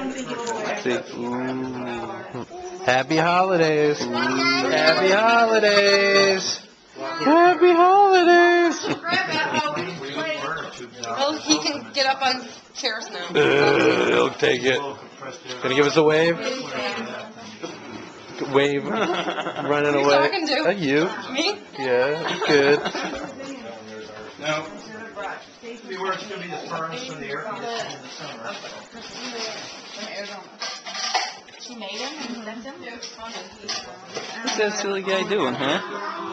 See, ooh. Happy holidays. Happy holidays. Happy holidays. Well, he can get up on chairs now. Uh, he'll take it. Gonna give us a wave? Wave. Running Who you away. talking to? Uh, you. Me? Yeah, good. Now, see where it's gonna be the furnace and the air conditioning in the summer. She made and? What's silly guy doing, huh?